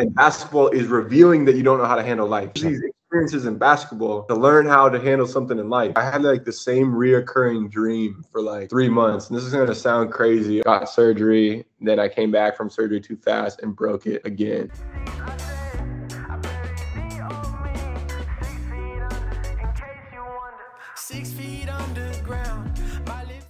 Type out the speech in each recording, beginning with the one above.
And basketball is revealing that you don't know how to handle life. These experiences in basketball to learn how to handle something in life. I had like the same reoccurring dream for like three months. And this is gonna sound crazy. I got surgery, then I came back from surgery too fast and broke it again.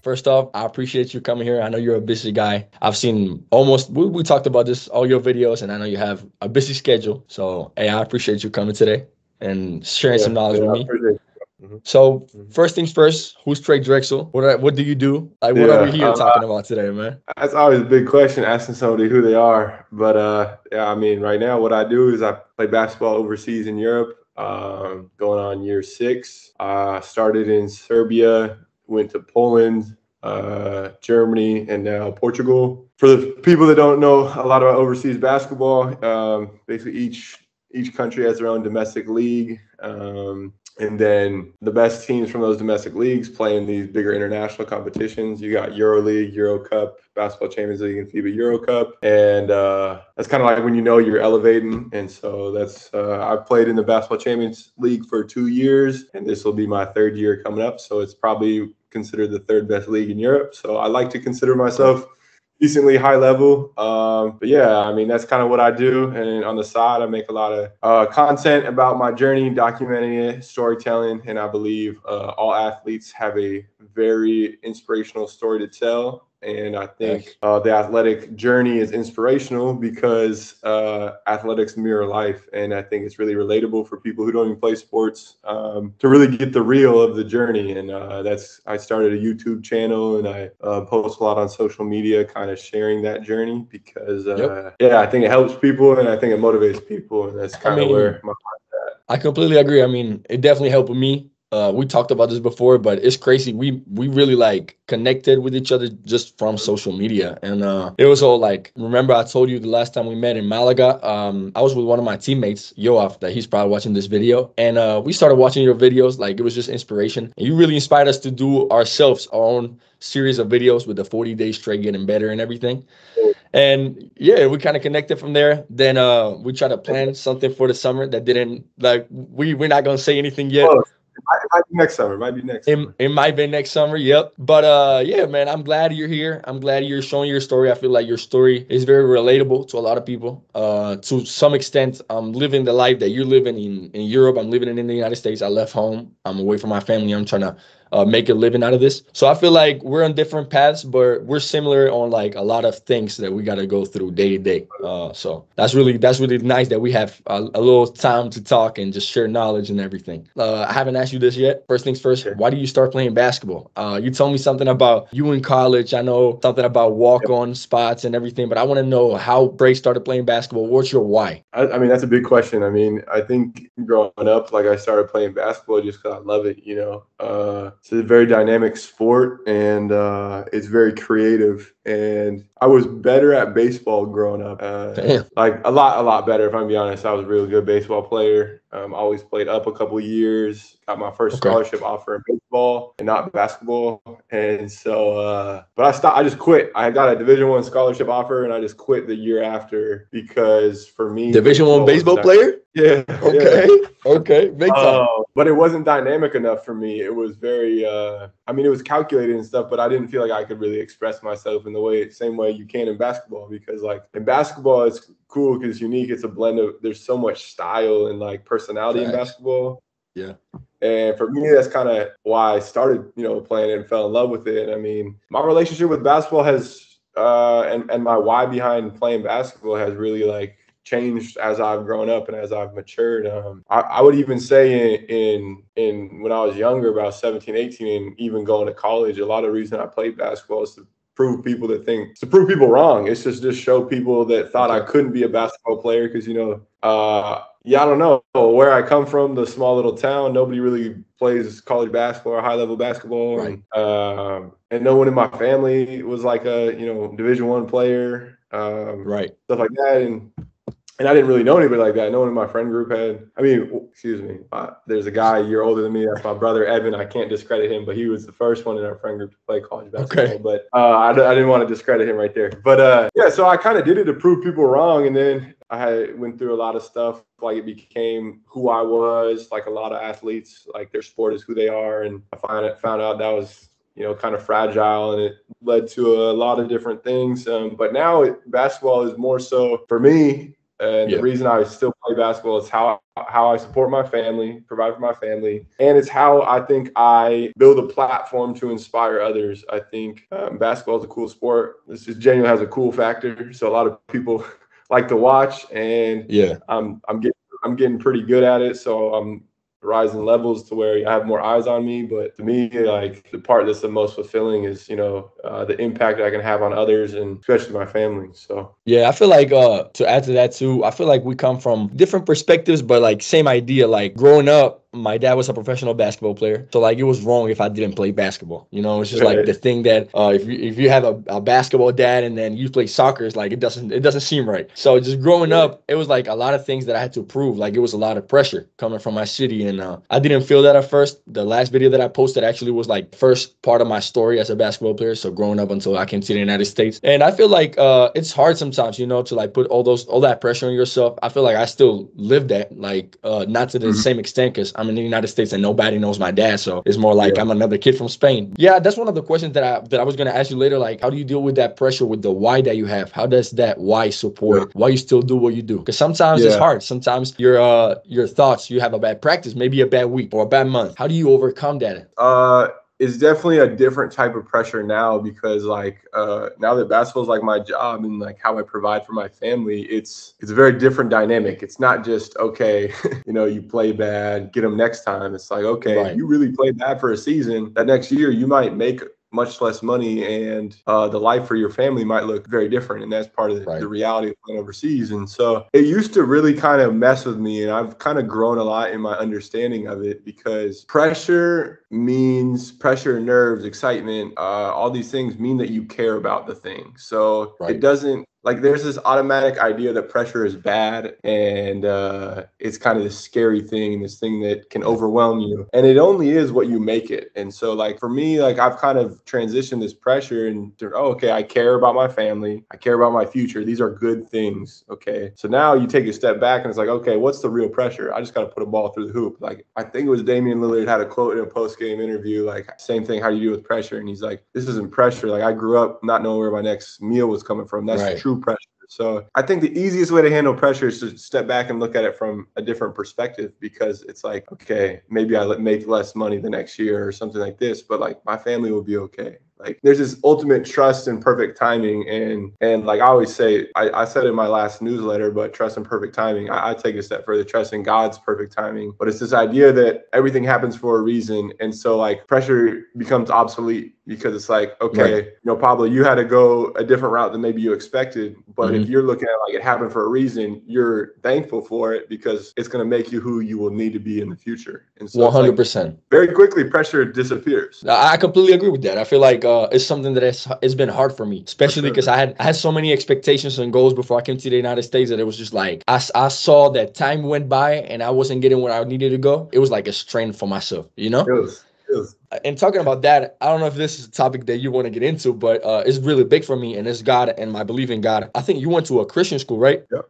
First off, I appreciate you coming here. I know you're a busy guy. I've seen almost we, we talked about this all your videos, and I know you have a busy schedule. So hey, I appreciate you coming today and sharing yeah, some knowledge yeah, with me. Mm-hmm. So mm-hmm. first things first, who's Trey Drechsel? What what do you do? Like what yeah, are we here uh, talking about today, man? That's always a big question, asking somebody who they are. But uh, yeah, I mean, right now what I do is I play basketball overseas in Europe. Um, going on year six. I uh, started in Serbia, went to Poland, uh, Germany, and now Portugal. For the people that don't know a lot about overseas basketball, um, basically each each country has their own domestic league. Um, and then the best teams from those domestic leagues play in these bigger international competitions. You got EuroLeague, Euro Cup, Basketball Champions League, and FIBA Euro Cup, and uh, that's kind of like when you know you're elevating. And so that's uh, I've played in the Basketball Champions League for two years, and this will be my third year coming up. So it's probably considered the third best league in Europe. So I like to consider myself decently high level. Um, but yeah, I mean, that's kind of what I do. And on the side, I make a lot of uh, content about my journey, documenting it, storytelling. And I believe uh, all athletes have a very inspirational story to tell. And I think uh, the athletic journey is inspirational because uh, athletics mirror life. And I think it's really relatable for people who don't even play sports um, to really get the real of the journey. And uh, that's, I started a YouTube channel and I uh, post a lot on social media, kind of sharing that journey because, uh, yep. yeah, I think it helps people and I think it motivates people. And that's kind of I mean, where my heart's at. I completely agree. I mean, it definitely helped me uh, we talked about this before, but it's crazy. We we really like connected with each other just from social media, and uh, it was all like. Remember, I told you the last time we met in Malaga. Um, I was with one of my teammates, Yoav, that he's probably watching this video, and uh, we started watching your videos. Like it was just inspiration. And you really inspired us to do ourselves our own series of videos with the 40 days straight getting better and everything. And yeah, we kind of connected from there. Then uh, we tried to plan something for the summer that didn't like we we're not gonna say anything yet. Oh it might be next summer. It might be next. It, summer. it might be next summer. Yep. But uh, yeah, man, I'm glad you're here. I'm glad you're showing your story. I feel like your story is very relatable to a lot of people. Uh, to some extent, I'm living the life that you're living in in Europe. I'm living in the United States. I left home. I'm away from my family. I'm trying to uh, make a living out of this. So I feel like we're on different paths, but we're similar on like a lot of things that we got to go through day to day. Uh, so that's really that's really nice that we have a, a, little time to talk and just share knowledge and everything. Uh, I haven't asked you this yet. First things first, why do you start playing basketball? Uh, you told me something about you in college. I know something about walk on spots and everything, but I want to know how Trey started playing basketball. What's your why? I, I mean, that's a big question. I mean, I think growing up, like I started playing basketball just because I love it. You know, uh, it's a very dynamic sport and uh, it's very creative. And I was better at baseball growing up. Uh, like a lot, a lot better. If I'm be honest, I was a really good baseball player. Um, always played up a couple years. Got my first okay. scholarship offer in baseball and not basketball. And so, uh, but I stopped. I just quit. I got a Division One scholarship offer, and I just quit the year after because for me, Division One baseball player. Yeah. Okay. Yeah. Okay. Big time. Uh, but it wasn't dynamic enough for me. It was very. Uh, I mean, it was calculated and stuff, but I didn't feel like I could really express myself in the way, same way you can in basketball. Because like in basketball, it's cool because it's unique. It's a blend of. There's so much style and like personality in basketball. Yeah. And for me, that's kind of why I started, you know, playing it and fell in love with it. I mean, my relationship with basketball has, uh, and and my why behind playing basketball has really like changed as I've grown up and as I've matured. Um, I, I, would even say in, in, in when I was younger, about 17, 18, and even going to college, a lot of reason I played basketball is to prove people that think to prove people wrong. It's just just show people that thought I couldn't be a basketball player because you know, uh, yeah, I don't know where I come from, the small little town. Nobody really plays college basketball or high level basketball, right. and, um, and no one in my family was like a you know Division One player, um, right? Stuff like that, and and I didn't really know anybody like that. No one in my friend group had. I mean, excuse me. Uh, there's a guy a year older than me. That's my brother Evan. I can't discredit him, but he was the first one in our friend group to play college basketball. Okay. But uh, I, I didn't want to discredit him right there. But uh, yeah, so I kind of did it to prove people wrong, and then I had went through a lot of stuff. Like it became who I was. Like a lot of athletes, like their sport is who they are, and I find it found out that was you know kind of fragile, and it led to a lot of different things. Um, but now it, basketball is more so for me. And yeah. the reason I still play basketball is how how I support my family, provide for my family, and it's how I think I build a platform to inspire others. I think um, basketball is a cool sport. This just genuinely has a cool factor, so a lot of people like to watch, and yeah, I'm I'm getting I'm getting pretty good at it. So I'm rising levels to where I have more eyes on me. But to me, like the part that's the most fulfilling is, you know, uh, the impact I can have on others and especially my family. So yeah, I feel like uh, to add to that too, I feel like we come from different perspectives, but like same idea. Like growing up, my dad was a professional basketball player, so like it was wrong if I didn't play basketball. You know, it's just like the thing that uh, if you if you have a, a, basketball dad and then you play soccer, it's like it doesn't it doesn't seem right. So just growing up, it was like a lot of things that I had to prove. Like it was a lot of pressure coming from my city, and uh, I didn't feel that at first. The last video that I posted actually was like first part of my story as a basketball player. So growing up until I came to the United States, and I feel like uh, it's hard sometimes, you know, to like put all those all that pressure on yourself. I feel like I still live that, like uh, not to the mm-hmm. same extent because I'm in the United States and nobody knows my dad. So it's more like yeah. I'm another kid from Spain. Yeah, that's one of the questions that I that I was gonna ask you later. Like, how do you deal with that pressure with the why that you have? How does that why support yeah. why you still do what you do? Because sometimes yeah. it's hard. Sometimes your uh your thoughts, you have a bad practice, maybe a bad week or a bad month. How do you overcome that? Uh it's definitely a different type of pressure now because like uh, now that basketball is like my job and like how I provide for my family, it's it's a very different dynamic. It's not just okay, you know, you play bad, get them next time. It's like okay, right. you really played bad for a season. That next year you might make much less money and uh, the life for your family might look very different and that's part of the, right. the, reality of playing overseas and so it used to really kind of mess with me and i've kind of grown a lot in my understanding of it because pressure means pressure nerves excitement uh, all these things mean that you care about the thing so right. it doesn't like there's this automatic idea that pressure is bad and uh, it's kind of this scary thing this thing that can overwhelm you and it only is what you make it. And so like for me like i've kind of transitioned this pressure and oh, okay i care about my family i care about my future these are good things okay? So now you take a step back and it's like okay what's the real pressure? I just got to put a ball through the hoop. Like i think it was damian lillard had a quote in a post-game interview like same thing how do you deal with pressure? And he's like this isn't pressure. Like i grew up not knowing where my next meal was coming from. That's right. true true pressure. So I think the easiest way to handle pressure is to step back and look at it from a different perspective because it's like, okay, maybe I make less money the next year or something like this, but like my family will be okay. Like there's this ultimate trust and perfect timing. And and like I always say, I, I said in my last newsletter, but trust and perfect timing. I, I take a step further, trust in God's perfect timing. But it's this idea that everything happens for a reason. And so like pressure becomes obsolete because it's like, okay, right. you know, Pablo, you had to go a different route than maybe you expected. But mm-hmm. if you're looking at like it happened for a reason, you're thankful for it because it's going to make you who you will need to be in the future. And so 100%. Like very quickly, pressure disappears. I completely agree with that. I feel like uh, it's something that has, it's been hard for me, especially because I had I had so many expectations and goals before I came to the United States that it was just like I, I saw that time went by and I wasn't getting where I needed to go. It was like a strain for myself, you know. And talking about that, I don't know if this is a topic that you want to get into, but uh, it's really big for me, and it's God and my belief in God. I think you went to a Christian school, right? Yep.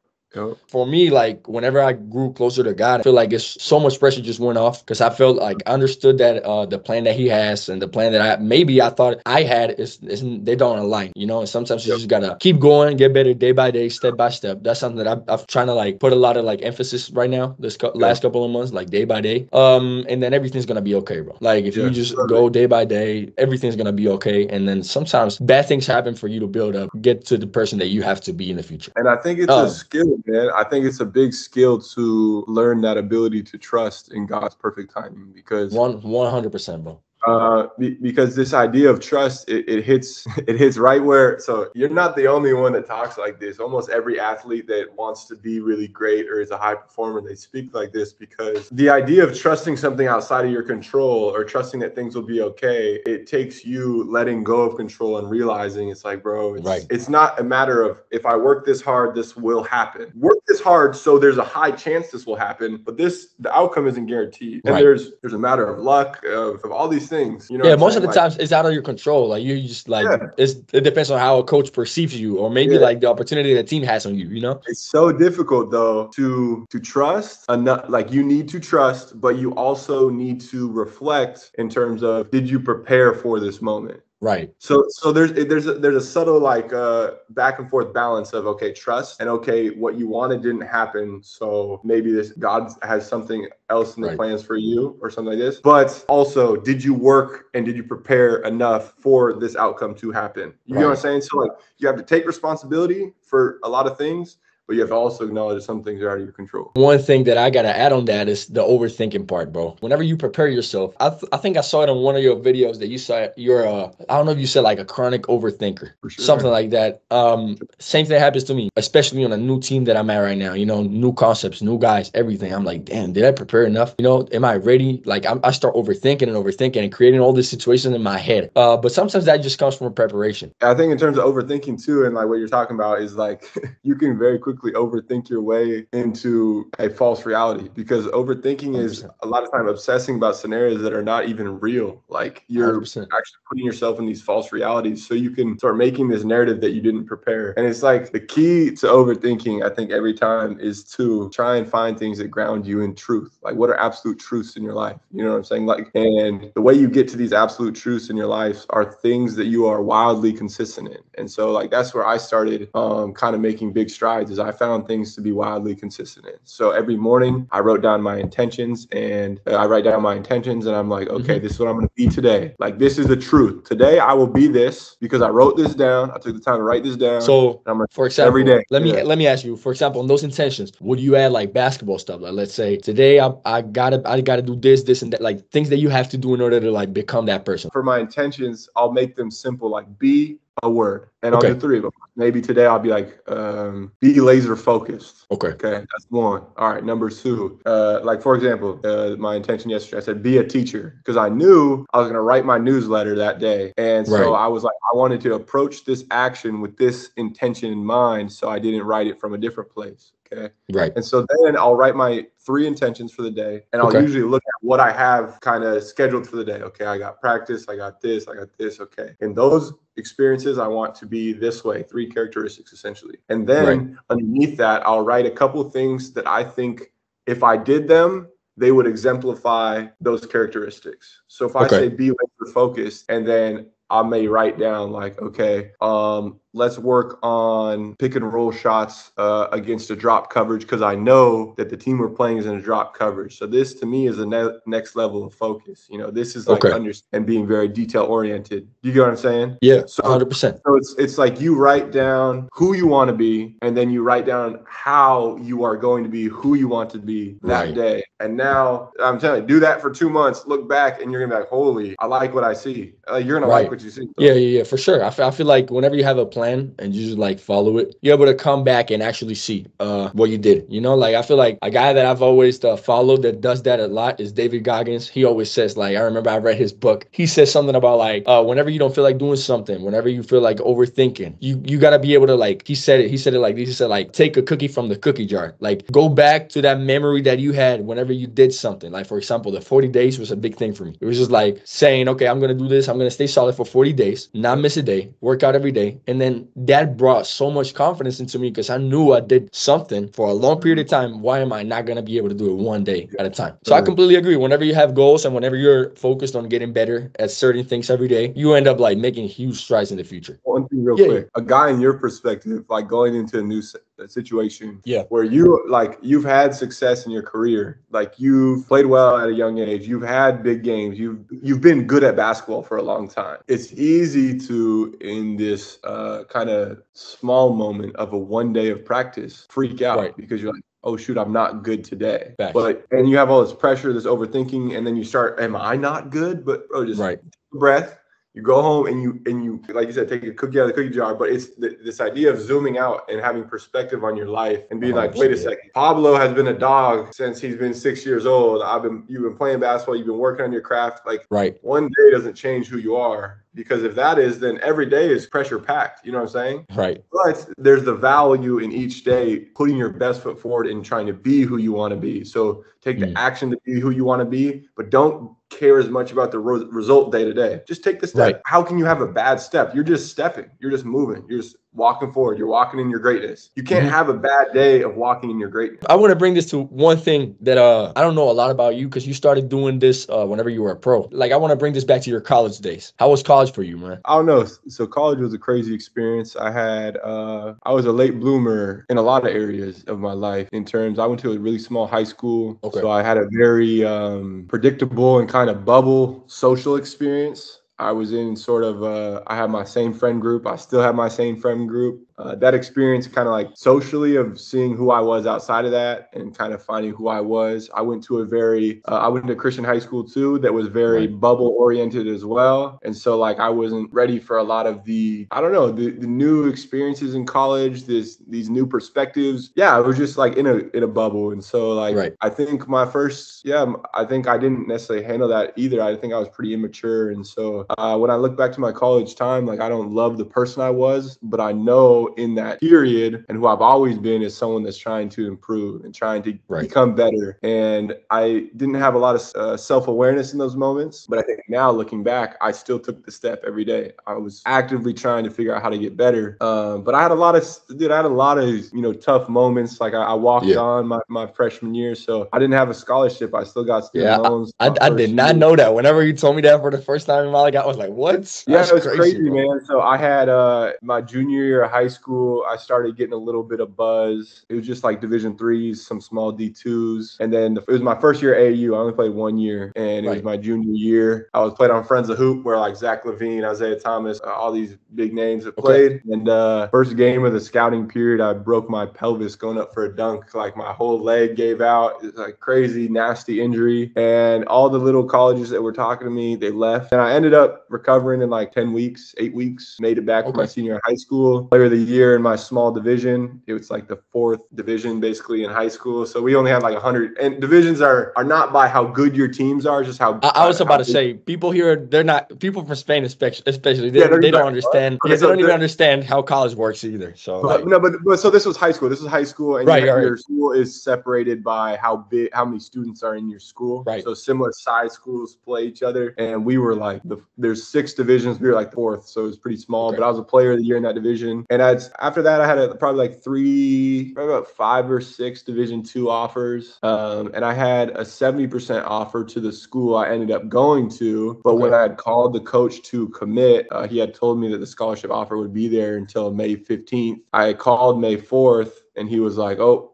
For me, like whenever I grew closer to God, I feel like it's so much pressure just went off because I felt like I understood that uh, the plan that He has and the plan that I maybe I thought I had is, is they don't align, you know. And sometimes you yep. just gotta keep going, get better day by day, step by step. That's something that I'm, I'm trying to like put a lot of like emphasis right now. This co- last couple of months, like day by day. Um, and then everything's gonna be okay, bro. Like if yeah, you just go day by day, everything's gonna be okay. And then sometimes bad things happen for you to build up, get to the person that you have to be in the future. And I think it's um, a skill man. I think it's a big skill to learn that ability to trust in God's perfect timing because one one hundred percent, bro uh, because this idea of trust it, it, hits it hits right where so you're not the only one that talks like this almost every athlete that wants to be really great or is a high performer they speak like this because the idea of trusting something outside of your control or trusting that things will be okay it takes you letting go of control and realizing it's like bro it's, right. it's not a matter of if i work this hard this will happen work this hard so there's a high chance this will happen but this the outcome isn't guaranteed and right. there's there's a matter of luck of, of all these things. You know, yeah, most of the Like, times it's out of your control. Like you just like Yeah. it's it depends on how a coach perceives you, or maybe Yeah. like the opportunity the team has on you. You know, It's so difficult though to to trust enough. Like you need to trust, but you also need to reflect in terms of did you prepare for this moment. Right? So so there's there's a, there's a subtle like uh back and forth balance of okay trust and okay what you wanted didn't happen so maybe this God has something else in the Right. plans for you or something like this but also did you work and did you prepare enough for this outcome to happen you know what I'm saying so like you have to take responsibility for a lot of things but you have to also acknowledge that some things are out of your control One thing that I gotta add on that is the overthinking part, bro. Whenever you prepare yourself, I, th- I think I saw it in one of your videos that you saw you're uh I don't know if you said like a chronic overthinker, For sure. something like that. Um, same thing happens to me, especially on a new team that I'm at right now. You know, new concepts, new guys, everything. I'm like, damn, did I prepare enough? You know, am I ready? Like I'm, I start overthinking and overthinking and creating all these situations in my head. Uh, but sometimes that just comes from a preparation. I think in terms of overthinking too, and like what you're talking about is like you can very quickly overthink your way into a false reality because overthinking is 100%. a lot of time obsessing about scenarios that are not even real. Like you're 100%. actually putting yourself in these false realities so you can start making this narrative that you didn't prepare. And it's like the key to overthinking, I think, every time is to try and find things that ground you in truth. Like what are absolute truths in your life? You know what I'm saying? Like, and the way you get to these absolute truths in your life are things that you are wildly consistent in. And so, like, that's where I started um, kind of making big strides. I found things to be wildly consistent in. So every morning, I wrote down my intentions, and uh, I write down my intentions, and I'm like, okay, this is what I'm going to be today. Like, this is the truth. Today, I will be this because I wrote this down. I took the time to write this down. So For example, Every day, let me yeah. let me ask you. For example, in those intentions, would you add like basketball stuff? Like, let's say today I, I gotta I gotta do this, this, and that. Like things that you have to do in order to like become that person. for my intentions, I'll make them simple, like be a word, and Okay. I'll do three of them. Maybe today I'll be like, um, be laser focused. Okay. Okay, that's one. All right, number two. Uh, like for example, uh, my intention yesterday, I said be a teacher because I knew I was gonna write my newsletter that day, and so Right. I was like, I wanted to approach this action with this intention in mind, so I didn't write it from a different place. Okay. Right. And so then I'll write my three intentions for the day, and I'll Okay. usually look at what I have kind of scheduled for the day. Okay, I got practice, I got this, I got this. Okay. And those experiences, I want to be this way, three characteristics essentially. And then underneath that, I'll write a couple things that I think if I did them, they would exemplify those characteristics. So if I Okay. say be laser focused, and then I may write down like, okay, um, let's work on pick and roll shots uh, against a drop coverage because I know that the team we're playing is in a drop coverage. So this to me is the ne- next level of focus. You know, this is like Okay. under- and being very detail oriented. You get what I'm saying? Yeah. So- hundred percent. So it's it's like you write down who you want to be, and then you write down how you are going to be who you want to be that Right. day. And now I'm telling you, do that for two months. Look back, and you're gonna be like, "Holy, I like what I see." Like, you're gonna Right. like what you see. Yeah, yeah, yeah, for sure. I feel, I feel like whenever you have a plan and you just like follow it, you're able to come back and actually see uh what you did. You know, like I feel like a guy that I've always uh, followed that does that a lot is David Goggins. He always says like I remember I read his book. He says something about like uh whenever you don't feel like doing something, whenever you feel like overthinking, you you gotta be able to like he said it. He said it like. He said like take a cookie from the cookie jar. Like go back to that memory that you had whenever you did something. Like for example, the 40 days was a big thing for me. It was just like saying, okay, I'm gonna do this. I'm gonna stay solid for 40 days, not miss a day, work out every day, and then that brought so much confidence into me because I knew I did something for a long period of mm-hmm. time. Why am I not gonna be able to do it one day at a time? So I completely agree. Whenever you have goals and whenever you're focused on getting better at certain things every day, you end up like making huge strides in the future. One thing, real Yeah, quick, a guy in your perspective, like going into a new situation, Yeah. where you like you've had success in your career, like you've played well at a young age, you've had big games, you've you've been good at basketball for a long time. It's easy to in this uh, kind of small moment of a one day of practice freak out Right. because you're like. Oh shoot, I'm not good today. Facts. But and you have all this pressure, this overthinking, and then you start, am I not good? But bro, just Right. breath. You go home and you and you like you said, take a cookie out of the cookie jar. But it's th- this idea of zooming out and having perspective on your life and being oh, like, wait a second. Pablo has been a dog since he's been six years old. I've been you've been playing basketball. You've been working on your craft. Like Right. one day doesn't change who you are. Because if that is, then every day is pressure packed. You know what I'm saying? Right. But there's the value in each day putting your best foot forward and trying to be who you want to be. So take the Mm. action to be who you want to be, but don't care as much about the result day to day. Just take the step. Right. How can you have a bad step? You're just stepping. You're just moving. You're just walking forward. You're walking in your greatness. You can't Mhm. have a bad day of walking in your greatness. I want to bring this to one thing that uh I don't know a lot about you because you started doing this uh whenever you were a pro. Like I want to bring this back to your college days. How was college for you, man? I don't know. So college was a crazy experience. I had uh I was a late bloomer in a lot of areas of my life in terms I went to a really small high school. Okay. So I had a very um predictable and kind of bubble social experience. I was in sort of uh I had my same friend group. I still have my same friend group. Uh, that experience kind of like socially of seeing who I was outside of that and kind of finding who I was. I went to a very uh, I went to Christian high school too that was very bubble oriented as well. And so like I wasn't ready for a lot of the I don't know the, the new experiences in college. This these new perspectives. Yeah, I was just like in a in a bubble. And so like Right. I think my first yeah I think I didn't necessarily handle that either. I think I was pretty immature. And so uh, when I look back to my college time, like I don't love the person I was, but I know in that period and who I've always been is someone that's trying to improve and trying to Right. become better. And I didn't have a lot of uh, self awareness in those moments, but I think now looking back, I still took the step every day. I was actively trying to figure out how to get better. Um, but I had a lot of, dude, I had a lot of, you know, tough moments. Like I, I walked Yeah. on my, my freshman year, so I didn't have a scholarship. I still got student Yeah, loans. I, my I did not year. know that. Whenever you told me that for the first time in my life, I was like, "What?" Yeah, That's it was crazy, bro. man. So I had uh my junior year of high school, I started getting a little bit of buzz. It was just like Division threes, some small D twos, and then the, it was my first year at AU. I only played one year, and it was my junior year. I was played on Friends of Hoop, where like Zach LaVine, Isaiah Thomas, uh, all these big names Okay. played. And uh first game of the scouting period, I broke my pelvis going up for a dunk. Like my whole leg gave out. It's like crazy, nasty injury, and all the little colleges that were talking to me, they left, and I ended up recovering in like ten weeks, eight weeks. Made it back for my senior high school. Player of the year in my small division. It was like the fourth division basically in high school. So we only had like hundred. And divisions are are not by how good your teams are, just how. I, I was about to say, people here, they're not people from Spain, especially, especially they, Yeah, they're don't understand. okay, Yeah, they don't even understand how college works either. So, But, like, no, but, but so this was high school. This was high school, and Right, your, right. your school is separated by how big, how many students are in your school. Right. So similar size schools play each other, and we were like the there's six divisions. We were like fourth, so it was pretty small. Okay. But I was a player of the year in that division, and After that I had a, probably like three, probably about five or six Division two offers, um, and I had a seventy percent offer to the school I ended up going to. But when I had called the coach to commit, uh, he had told me that the scholarship offer would be there until May fifteenth. I called May fourth, and he was like, "Oh."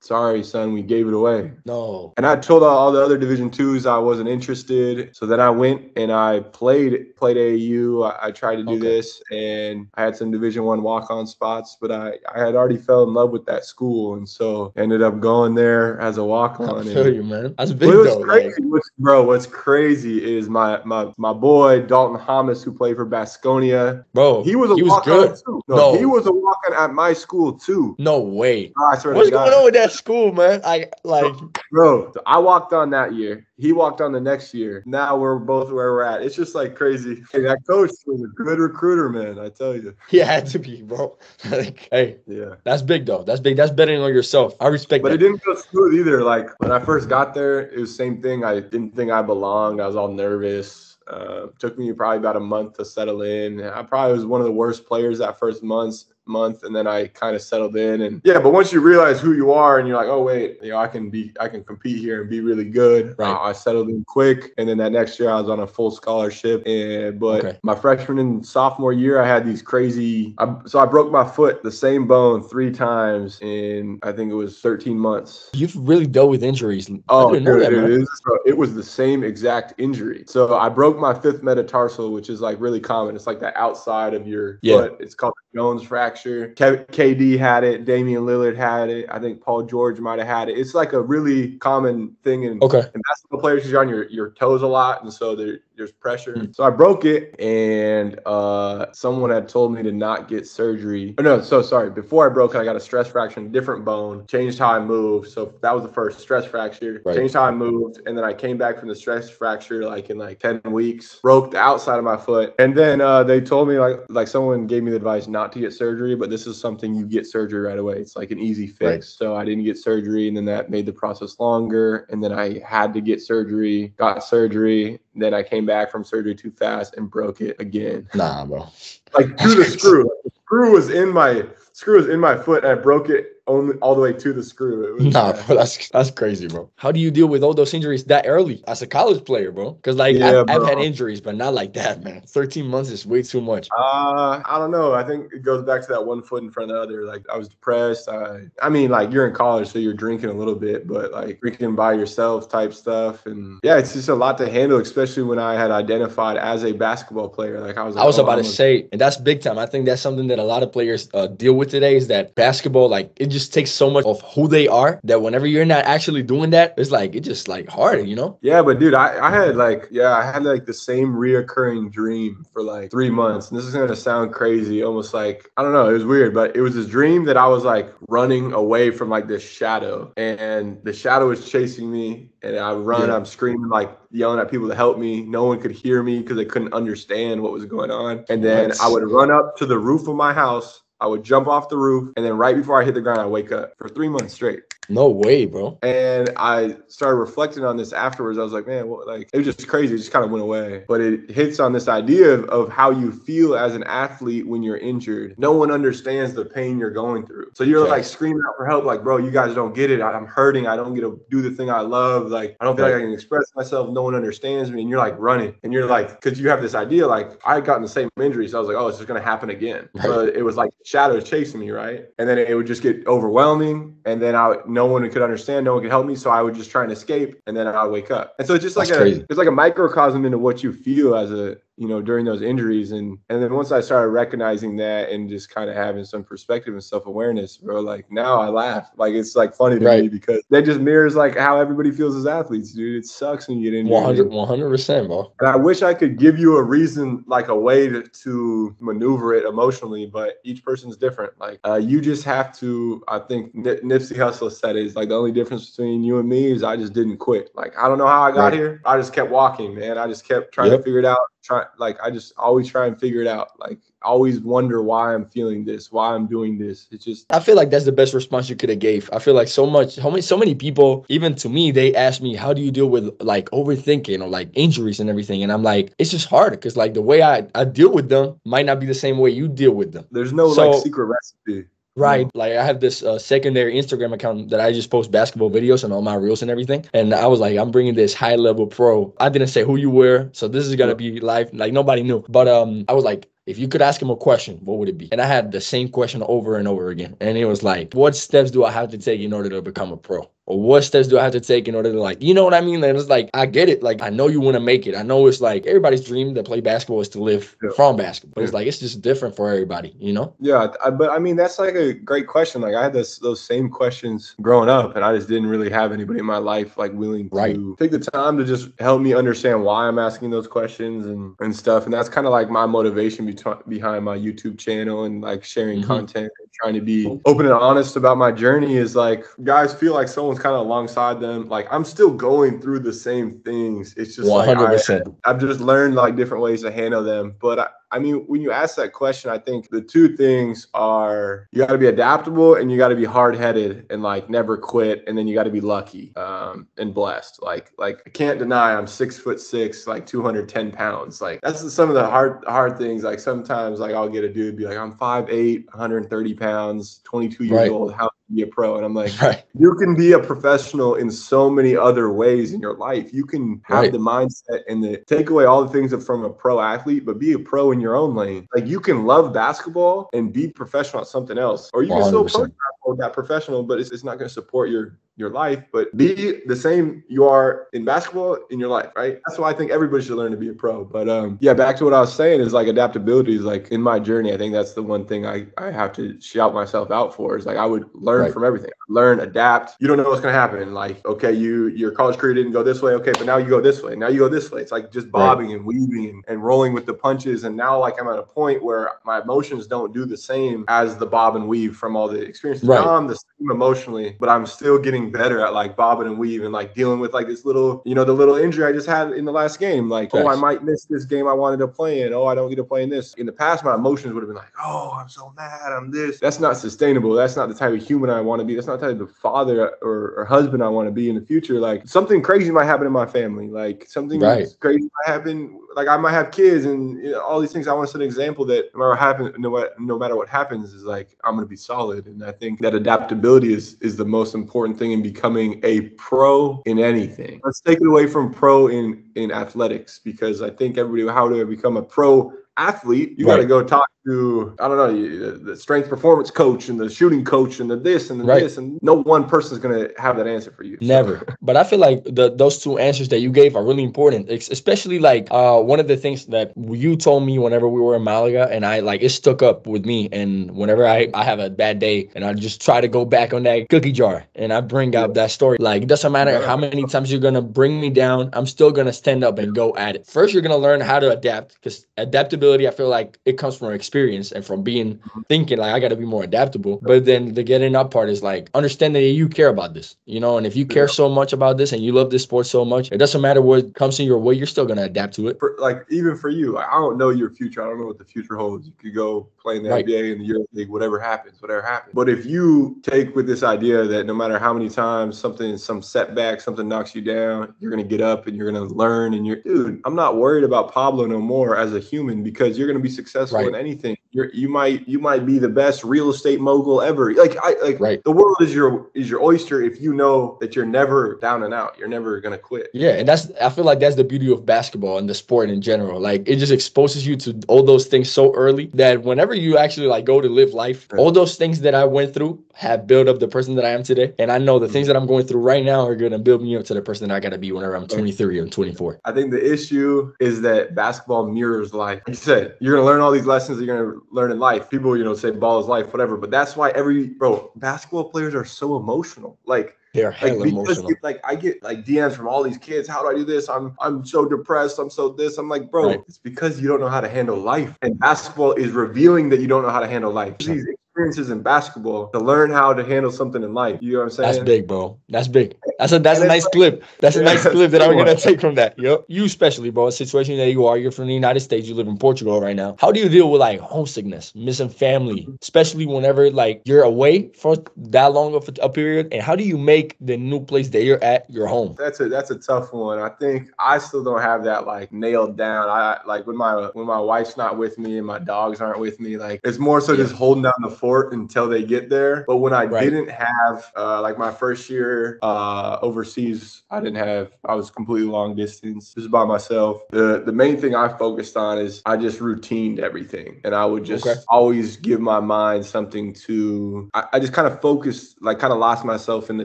Sorry, son, we gave it away. no. And I told all, the other Division twos I wasn't interested. So then I went and I played played au I, I tried to do Okay. this, and I had some Division one walk on spots, but I I had already fell in love with that school, and so ended up going there as a walk I on. feel you, man. That's big was though. crazy, what's, bro. What's crazy is my my my boy Dalton Hamas, who played for Baskonia. bro, He was a he was good. No, No. he was a walk on at my school too. No way. I swear What's to God. going on with that school, man? I like, Bro, I walked on that year. He walked on the next year. Now we're both where we're at. It's just like crazy. Hey, that coach was a good recruiter, man. I tell you. he had to be, bro. like, hey, Yeah. that's big though. That's big. That's betting on yourself. I respect But it didn't go smooth either. Like when I first got there, it was same thing. I didn't think I belonged. I was all nervous. Uh, took me probably about a month to settle in. I probably was one of the worst players that first month. Month and then I kind of settled in and yeah but once you realize who you are and you're like oh wait you know I can be I can compete here and be really good Right. uh, I settled in quick and then that next year I was on a full scholarship and but Okay. my freshman and sophomore year I had these crazy I, so I broke my foot the same bone three times in I think it was 13 months You've really dealt with injuries. Oh, dude, that, it, man. is, bro. it was the same exact injury. So I broke my fifth metatarsal, which is like really common. It's like the outside of your Yeah. foot. It's called the Jones fracture. Fracture. K- KD had it. Damian Lillard had it. I think Paul George might have had it. It's like a really common thing in, Okay. in basketball players because you're on your, your toes a lot, and so there, there's pressure. Mm. So I broke it, and uh, someone had told me to not get surgery. Oh, no, so sorry. Before I broke it, I got a stress fracture in a different bone. Changed how I moved. So that was the first stress fracture. Right. Changed how I moved, and then I came back from the stress fracture like in like ten weeks. Broke the outside of my foot, and then uh, they told me like like someone gave me the advice not to get surgery, but this is something you get surgery right away. It's like an easy fix. Right. So I didn't get surgery, and then that made the process longer. And then I had to get surgery, got surgery. Then I came back from surgery too fast and broke it again. Nah, bro. Like through the screw. Like, the screw was in my screw was in my foot, and I broke it only all the way to the screw. It was Nah, bro, that's that's crazy, bro. How do you deal with all those injuries that early as a college player, bro? Because like Yeah, I've, I've had injuries, but not like that, man. Thirteen months is way too much. Uh, I don't know. I think it goes back to that one foot in front of the other. Like I was depressed. I, I mean, like you're in college, so you're drinking a little bit, but like drinking by yourself type stuff. And yeah, it's just a lot to handle, especially when I had identified as a basketball player. Like I was. Like, I was oh, about I'm to a- say, and that's big time. I think that's something that a lot of players uh, deal with today is that basketball, like, it just takes so much of who they are that whenever you're not actually doing that, it's like, it's just like hard, you know? Yeah, but dude, I, I had like, yeah, I had like the same reoccurring dream for like three months. And this is gonna sound crazy, almost like I don't know, it was weird, but it was this dream that I was like running away from like this shadow. And the shadow was chasing me. And I run, Yeah. I'm screaming, like yelling at people to help me. No one could hear me because they couldn't understand what was going on. And then What? I would run up to the roof of my house. I would jump off the roof, and then right before I hit the ground, I wake up for three months straight. No way, bro. And I started reflecting on this afterwards. I was like, man, what, like it was just crazy. It just kind of went away. But it hits on this idea of, of how you feel as an athlete when you're injured. No one understands the pain you're going through. So you're like screaming out for help, like, bro, you guys don't get it. I'm hurting. I don't get to do the thing I love. Like, I don't feel like I can express myself. No one understands me. And you're like running. And you're like, because you have this idea, like, I had gotten the same injury. So I was like, oh, it's just going to happen again. Right. But it was like shadows chasing me, right? And then it would just get overwhelming. And then I, no one could understand. No one could help me. So I would just try and escape. And then I would wake up. And so it's just like That's a, crazy. it's like a microcosm into what you feel as a, you know, during those injuries. And, and then once I started recognizing that and just kind of having some perspective and self awareness, bro, like now I laugh. Like it's like funny to me because that just mirrors like how everybody feels as athletes, dude. It sucks when you get injured. 100, 100%, bro. And I wish I could give you a reason, like a way to, to maneuver it emotionally, but each person's different. Like uh, you just have to. I think Nip- Nipsey Hussle said it, it's like the only difference between you and me is I just didn't quit. Like I don't know how I got Right. here. I just kept walking, man. I just kept trying Yep. to figure it out. Try like I just always try and figure it out. Like always wonder why I'm feeling this, why I'm doing this. It's just I feel like that's the best response you could have gave. I feel like so much, how many, so many people, even to me, they ask me, "How do you deal with like overthinking or like injuries and everything?" And I'm like, it's just hard because like the way I I deal with them might not be the same way you deal with them. there's no So- like secret recipe. Right. Like I have this uh, secondary Instagram account that I just post basketball videos and all my reels and everything. And I was like, I'm bringing this high level pro. I didn't say who you were, so this is gonna be live. Like nobody knew. But um, I was like, if you could ask him a question, what would it be? And I had the same question over and over again. And it was like, what steps do I have to take in order to become a pro? Or what steps do I have to take in order to like, you know what I mean? And it's like, I get it. Like, I know you want to make it. I know it's like everybody's dream to play basketball is to live Yeah. from basketball. But it's like, it's just different for everybody, you know? Yeah, I, but I mean that's like a great question. Like I had this those same questions growing up, and I just didn't really have anybody in my life like willing to Right. take the time to just help me understand why I'm asking those questions and and stuff. And that's kind of like my motivation bet- behind my YouTube channel and like sharing Mhm. content and trying to be open and honest about my journey. Is like guys feel like someone's kind of alongside them. Like I'm still going through the same things. It's just One like hundred I-. I've just learned like different ways to handle them. But I, I mean, when you ask that question, I think the two things are you got to be adaptable and you got to be hard headed and like never quit. And then you got to be lucky um, and blessed. Like, like I can't deny I'm six foot six, like 210 pounds. Like that's some of the hard, hard things. Like sometimes like I'll get a dude be like, I'm 5'8", 130 pounds, 22 years Right. old. How be a pro? And I'm like, Right. you can be a professional in so many other ways in your life. You can have Right. the mindset and the take away all the things from a pro athlete, but be a pro in your own lane. Like you can love basketball and be professional at something else, or you can still 100%. play basketball with that professional, but it's, it's not going to support your your life, but be the same you are in basketball in your life, right? That's why I think everybody should learn to be a pro. But um, yeah, back to what I was saying is like adaptability is like in my journey. I think that's the one thing I, I have to shout myself out for is like I would learn right. from everything. Learn, adapt. You don't know what's gonna happen in life. Okay, you your college career didn't go this way. Okay, but now you go this way. Now you go this way. It's like just bobbing right. and weaving and, and rolling with the punches. And now like I'm at a point where my emotions don't do the same as the bob and weave from all the experiences. Right. Now I'm the same emotionally, but I'm still getting better at like bobbing and weave and like dealing with like this little, you know, the little injury I just had in the last game. Like, oh, I might miss this game I wanted to play in. Oh, I don't get to play in this. In the past, my emotions would have been like, oh, I'm so mad. I'm this. That's not sustainable. That's not the type of human I want to be. That's not the type of father or, or husband I want to be in the future. Like something crazy might happen in my family. Like something right. crazy might happen. Like I might have kids and you know, all these things. I want to set an example that no matter what happens, no, no matter what happens, is like I'm going to be solid. And I think that adaptability is is the most important thing in becoming a pro in anything. Let's take it away from pro in in athletics because I think everybody how to become a pro athlete? You right. got to go talk to I don't know the strength performance coach and the shooting coach and the this and the right. this and no one person is going to have that answer for you. Never. But I feel like the those two answers that you gave are really important, especially like uh, one of the things that you told me whenever we were in Malaga and I like it stuck up with me and whenever I I have a bad day and I just try to go back on that cookie jar and I bring up that story like it doesn't matter how many times you're going to bring me down, I'm still going to stand up and go at it. First you're going to learn how to adapt cuz adaptability I feel like it comes from experience experience and from being mm-hmm. thinking like I got to be more adaptable. But then the getting up part is like understanding that you care about this, you know, and if you care so much about this and you love this sport so much, it doesn't matter what comes in your way, you're still gonna adapt to it. For, like even for you, I don't know your future. I don't know what the future holds. You could go play in the right. NBA and the Euro League, whatever happens, whatever happens. But if you take with this idea that no matter how many times something, some setback, something knocks you down, you're gonna get up and you're gonna learn. And you're, dude, I'm not worried about Pablo no more as a human because you're gonna be successful right. in anything you're you might you might be the best real estate mogul ever. Like I like right. the world is your is your oyster if you know that you're never down and out. You're never gonna quit. Yeah, and that's I feel like that's the beauty of basketball and the sport in general. Like it just exposes you to all those things so early that whenever you actually like go to live life, all those things that I went through have built up the person that I am today. And I know the things that I'm going through right now are gonna build me up to the person that I gotta be whenever I'm 23 or 24. I think the issue is that basketball mirrors life. Like you said, you're gonna learn all these lessons, you're gonna learn in life. People, you know, say ball is life, whatever. But that's why every bro, basketball players are so emotional. Like they're hella like, emotional. like I get like DMs from all these kids. How do I do this? I'm I'm so depressed. I'm so this. I'm like, bro, right. it's because you don't know how to handle life. And basketball is revealing that you don't know how to handle life. These experiences in basketball to learn how to handle something in life. You know what I'm saying? That's big, bro. That's big. That's a that's and a nice like, clip. That's a nice clip that I'm gonna take from that. Yep. You especially, bro. A situation that you are, you're from the United States, you live in Portugal right now. How do you deal with like homesickness, missing family, mm-hmm. especially whenever like you're away for that long of a, a period? And how do you make the new place that you're at your home? That's a that's a tough one. I think I still don't have that like nailed down. I like when my when my wife's not with me and my dogs aren't with me, like it's more so yeah. just holding down the fort until they get there. But when I right. didn't have uh, like my first year uh, overseas, I didn't have. I was completely long distance, just by myself. The the main thing I focused on is I just routined everything, and I would just okay. always give my mind something to. I, I just kind of focused, like kind of lost myself in the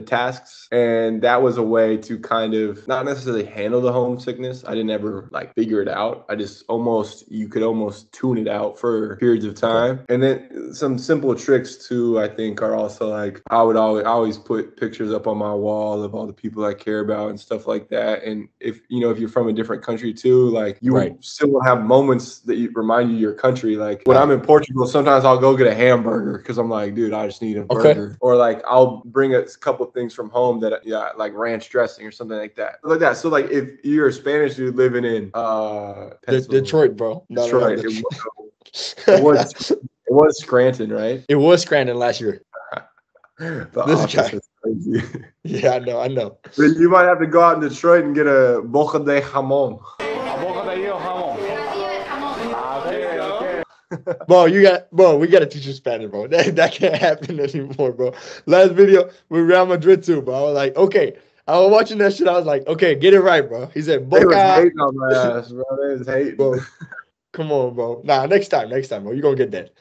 tasks, and that was a way to kind of not necessarily handle the homesickness. I didn't ever like figure it out. I just almost you could almost tune it out for periods of time, and then some simple tricks too, I think, are also like I would always I always put pictures up on my wall of all the people I care about and stuff like that. And if you know if you're from a different country too, like you right. still will have moments that you remind you of your country. Like when I'm in Portugal, sometimes I'll go get a hamburger because I'm like, dude, I just need a burger. Okay. Or like I'll bring a couple things from home that yeah, like ranch dressing or something like that. Like that. So like if you're a Spanish dude living in uh Detroit, bro. Detroit. No, no, no. It was, it was Scranton, right? It was Scranton last year. this guy. crazy. yeah, I know, I know. But you might have to go out in Detroit and get a boca de jamon. bro, you got bro, we gotta teach you Spanish, bro. That, that can't happen anymore, bro. Last video with Real Madrid too, bro. I was like, okay. I was watching that shit. I was like, okay, get it right, bro. He said, Boca. They was hating on my ass, bro. They was hating. Bro. Come on, bro. Nah, next time, next time, bro. You gonna get that.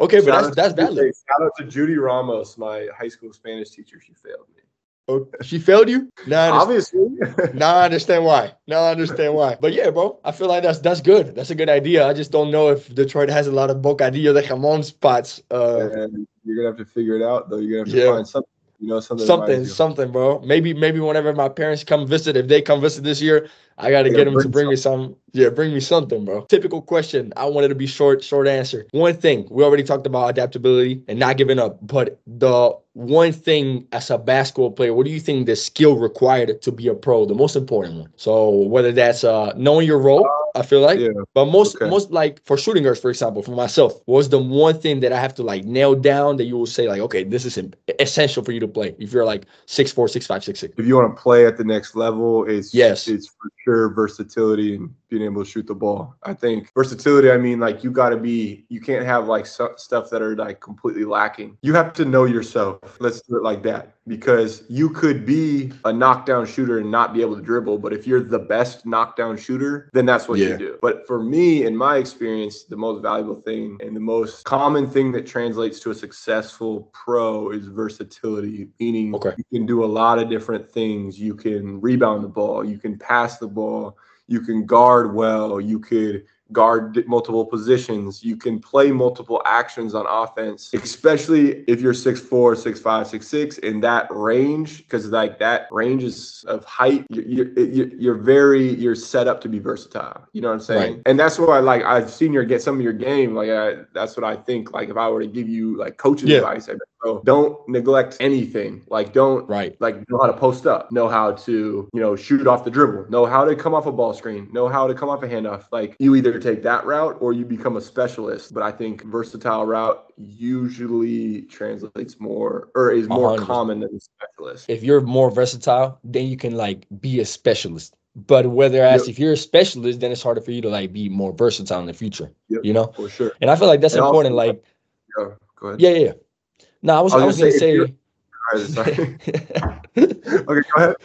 Okay, but that's that's valid. Shout out to Judy Ramos, my high school Spanish teacher. She failed me. Oh, she failed you? No, obviously. now I understand why. Now I understand why. But yeah, bro, I feel like that's that's good. That's a good idea. I just don't know if Detroit has a lot of bocadillo de jamon spots. Uh, you're gonna have to figure it out, though. You're gonna have to yeah. find something. You know, something. Something, something, bro. Maybe, maybe whenever my parents come visit, if they come visit this year, I gotta get him to bring something. me some. Yeah, bring me something, bro. Typical question. I wanted to be short, short answer. One thing we already talked about adaptability and not giving up, but the one thing as a basketball player, what do you think the skill required to be a pro? The most important one. So whether that's uh knowing your role, I feel like, yeah. but most okay. most like for shooting guards, for example, for myself, was the one thing that I have to like nail down that you will say like, okay, this is essential for you to play. If you're like six four, six five, six six. If you want to play at the next level, it's yes, it's for versatility and being able to shoot the ball. I think versatility, I mean, like you got to be, you can't have like so, stuff that are like completely lacking. You have to know yourself. Let's do it like that because you could be a knockdown shooter and not be able to dribble. But if you're the best knockdown shooter, then that's what yeah. you do. But for me, in my experience, the most valuable thing and the most common thing that translates to a successful pro is versatility, meaning okay. you can do a lot of different things. You can rebound the ball, you can pass the ball you can guard well, you could guard multiple positions. You can play multiple actions on offense, especially if you're 6'4, 6'5, 6'6 in that range, because like that range is of height, you're, you're, you're, very, you're set up to be versatile. You know what I'm saying? Right. And that's I like. I've seen your get some of your game. Like, I, that's what I think. Like, if I were to give you like coaching yeah. advice, I'd so don't neglect anything. Like don't right. like know how to post up, know how to, you know, shoot off the dribble, know how to come off a ball screen, know how to come off a handoff. Like you either take that route or you become a specialist. But I think versatile route usually translates more or is more 100%. common than specialist. If you're more versatile, then you can like be a specialist. But whether as yep. if you're a specialist, then it's harder for you to like be more versatile in the future. Yep, you know? For sure. And I feel like that's and important. Also, like yeah, go ahead. Yeah, yeah. No, I was, I was, I was gonna say. okay, go ahead.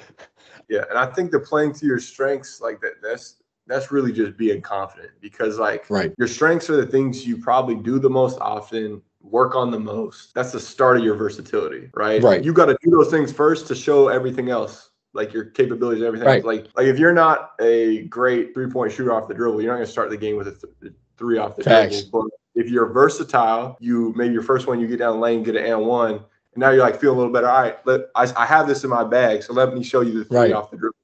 Yeah, and I think the playing to your strengths like that. That's that's really just being confident because like right. your strengths are the things you probably do the most often work on the most that's the start of your versatility right right you got to do those things first to show everything else like your capabilities and everything right. like like if you're not a great three point shooter off the dribble you're not going to start the game with a th- three off the Facts. dribble but if you're versatile, you maybe your first one you get down the lane, get an and one, and now you're like feeling a little better. All right, let I, I have this in my bag, so let me show you the three right. off the dribble.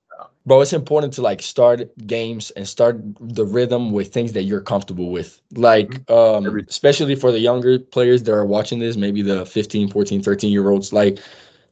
Bro, it's important to like start games and start the rhythm with things that you're comfortable with. Like, mm-hmm. um, especially for the younger players that are watching this, maybe the 15, 14, 13 year olds. Like,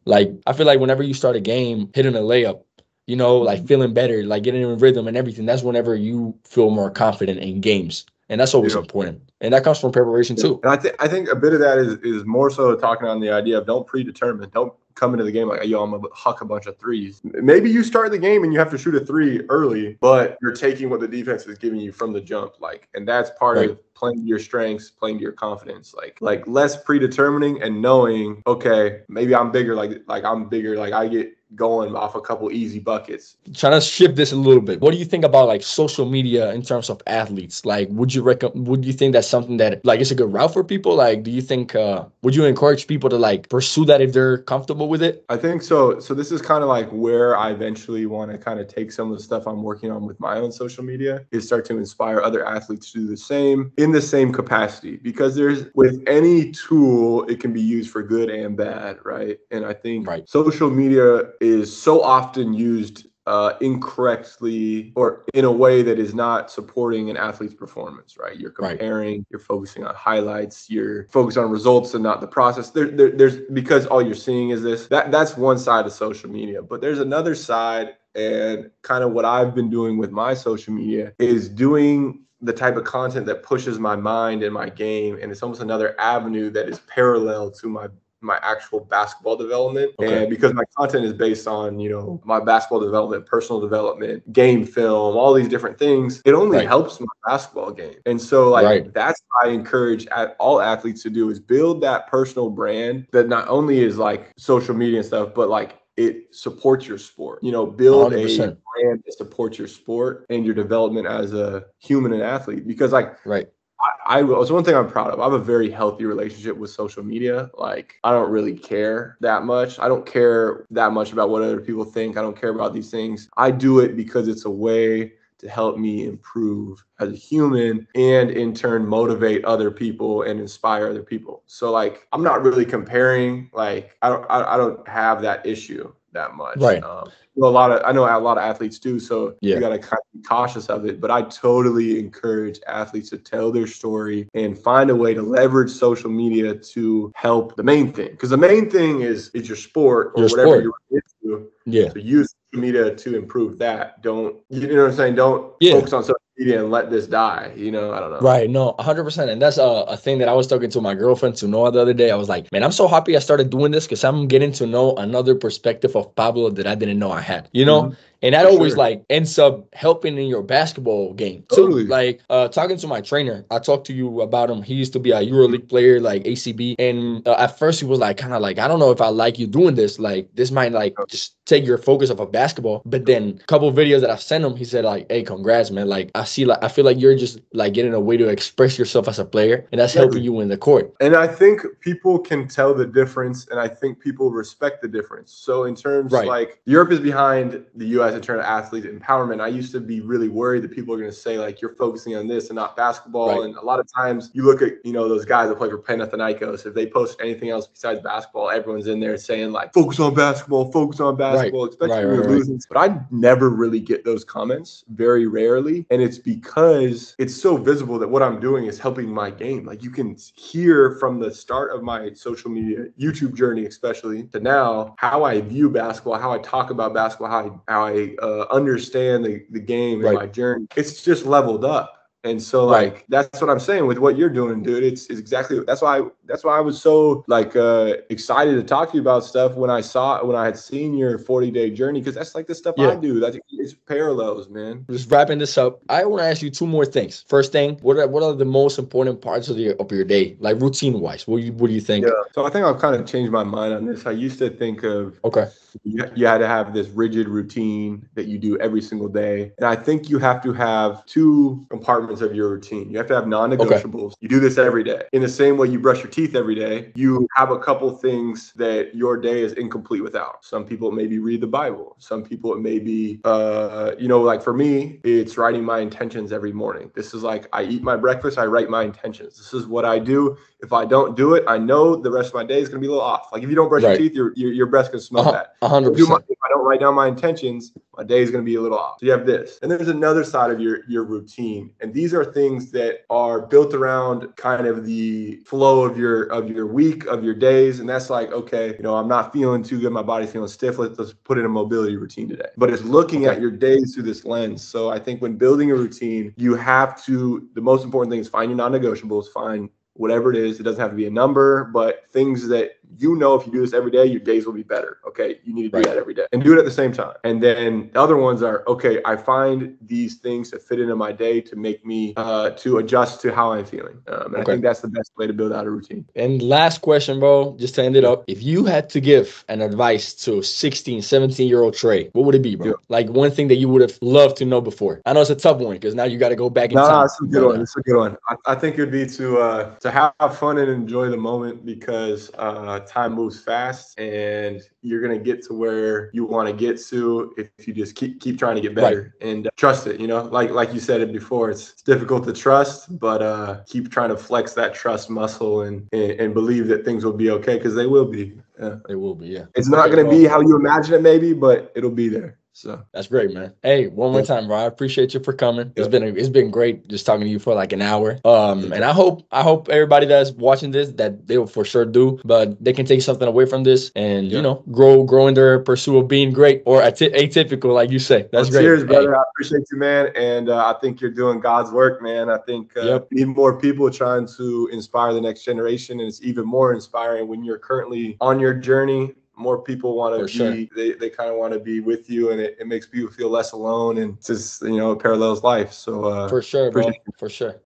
like I feel like whenever you start a game, hitting a layup, you know, like mm-hmm. feeling better, like getting in rhythm and everything. That's whenever you feel more confident in games and that's always yeah. important. And that comes from preparation too. And I think I think a bit of that is is more so talking on the idea of don't predetermine, don't come into the game like, yo, I'm gonna huck a bunch of threes. Maybe you start the game and you have to shoot a three early, but you're taking what the defense is giving you from the jump, like, and that's part right. of playing to your strengths, playing to your confidence, like like less predetermining and knowing, okay, maybe I'm bigger, like like I'm bigger, like I get going off a couple easy buckets. Trying to shift this a little bit. What do you think about like social media in terms of athletes? Like, would you recommend? Would you think that's something that like it's a good route for people? Like, do you think? uh Would you encourage people to like pursue that if they're comfortable with it? I think so. So this is kind of like where I eventually want to kind of take some of the stuff I'm working on with my own social media is start to inspire other athletes to do the same in the same capacity because there's with any tool it can be used for good and bad, right? And I think right. social media is so often used uh, incorrectly or in a way that is not supporting an athlete's performance, right? You're comparing, right. you're focusing on highlights, you're focused on results and not the process. There, there, there's because all you're seeing is this. That that's one side of social media, but there's another side, and kind of what I've been doing with my social media is doing the type of content that pushes my mind and my game, and it's almost another avenue that is parallel to my my actual basketball development okay. and because my content is based on you know my basketball development personal development game film all these different things it only right. helps my basketball game and so like right. that's what i encourage at all athletes to do is build that personal brand that not only is like social media and stuff but like it supports your sport. You know, build 100%. a brand that supports your sport and your development as a human and athlete. Because like right. I was one thing I'm proud of. I have a very healthy relationship with social media. Like I don't really care that much. I don't care that much about what other people think. I don't care about these things. I do it because it's a way to help me improve as a human and in turn motivate other people and inspire other people. So like I'm not really comparing like I don't I, I don't have that issue that much. Right. Um, a lot of I know a lot of athletes do, so Yeah. you got to kind of be cautious of it. But I totally encourage athletes to tell their story and find a way to leverage social media to help the main thing. Because the main thing is is your sport or Your whatever sport. you're into. Yeah. So use social media to improve that. Don't you know what I'm saying? Don't Yeah. focus on social media and let this die. You know, I don't know. Right. No, 100%. And that's a, a thing that I was talking to my girlfriend to know the other day. I was like, man, I'm so happy I started doing this because I'm getting to know another perspective of Pablo that I didn't know I had, you know? Mhm. And that For always sure. like ends up helping in your basketball game. Totally. Like uh, talking to my trainer, I talked to you about him. He used to be a EuroLeague player, like ACB. And uh, at first he was like, kind of like, I don't know if I like you doing this. Like this might like just take your focus off of basketball. But then a couple of videos that I've sent him, he said like, hey, congrats, man. Like I see, like I feel like you're just like getting a way to express yourself as a player, and that's helping you win the court. And I think people can tell the difference, and I think people respect the difference. So in terms Right. like Europe is behind the U.S. in terms of athlete empowerment. I used to be really worried that people are going to say like you're focusing on this and not basketball. Right. And a lot of times you look at you know those guys that play for Panathinaikos. If they post anything else besides basketball, everyone's in there saying like focus on basketball, focus on basketball, especially Right, when you're right, right. losing. But I never really get those comments, very rarely, and it's because it's so visible that what I'm doing is helping my game. Like you can hear from the start of my social media, YouTube journey, especially to now, how I view basketball, how I talk about basketball, how I, how I uh, understand the, the game Right. and my journey. It's just leveled up. And so Right. like that's what I'm saying with what you're doing, dude. It's, it's exactly that's why I, that's why I was so like uh excited to talk to you about stuff when I saw when I had seen your 40 day journey because that's like the stuff Yeah. I do. That's it's parallels, man. Just wrapping this up, I want to ask you two more things. First thing, what are what are the most important parts of your of your day, like routine wise? What do you what do you think? Yeah. So I think I've kind of changed my mind on this. I used to think of Okay. you, you had to have this rigid routine that you do every single day. And I think you have to have two compartments of your routine. You have to have non negotiables. You do this every day. In the same way you brush your teeth every day, you have a couple things that your day is incomplete without. Some people maybe read the Bible. Some people it may be, uh, you know, like for me, it's writing my intentions every morning. This is like I eat my breakfast, I write my intentions. This is what I do. If I don't do it, I know the rest of my day is going to be a little off. Like if you don't brush Right. your teeth, your, your, your breath's going to smell uh-huh. bad A hundred my, percent. if I don't write down my intentions, my day is going to be a little off. So you have this, and there's another side of your your routine, and these are things that are built around kind of the flow of your of your week of your days, and that's like okay, you know, I'm not feeling too good, my body's feeling stiff. Let's let's put in a mobility routine today. But it's looking at your days through this lens. So I think when building a routine, you have to. The most important thing is find your non-negotiables. Find whatever it is. It doesn't have to be a number, but things that you know if you do this every day, your days will be better. Okay. You need to do Right. that every day and do it at the same time. And then the other ones are okay, I find these things to fit into my day to make me uh to adjust to how I'm feeling. Um, and I think that's the best way to build out a routine. And last question, bro, just to end it up. If you had to give an advice to 16, 17 year old Trey, what would it be, bro? Yeah. Like one thing that you would have loved to know before. I know it's a tough one because now you got to go back in No, time. it's a good one. It's a good one. I, I think it'd be to uh to have fun and enjoy the moment because uh time moves fast and you're gonna get to where you want to get to if you just keep keep trying to get better and uh, trust it. You know, like like you said it before, it's, it's difficult to trust, but uh keep trying to flex that trust muscle and and, and believe that things will be okay because they will be. Yeah. It will be, yeah. It's not gonna be how you imagine it, maybe, but it'll be there. So That's great, man. Hey, one more time, bro. I appreciate you for coming. It's been it's been great just talking to you for like an hour. Um, and I hope I hope everybody that's watching this that they will for sure do, but they can take something away from this and you know grow grow in their pursuit of being great or ati- atypical, like you say. That's Well, great. Cheers, Hey, brother. I appreciate you, man. And uh, I think you're doing God's work, man. I think uh, Yep. need more people trying to inspire the next generation. And it's even more inspiring when you're currently on your journey. More people want to be, sure. they, they kind of want to be with you, and it, it makes people feel less alone. And just, you know, it parallels life. So, uh, for sure, bro. For sure.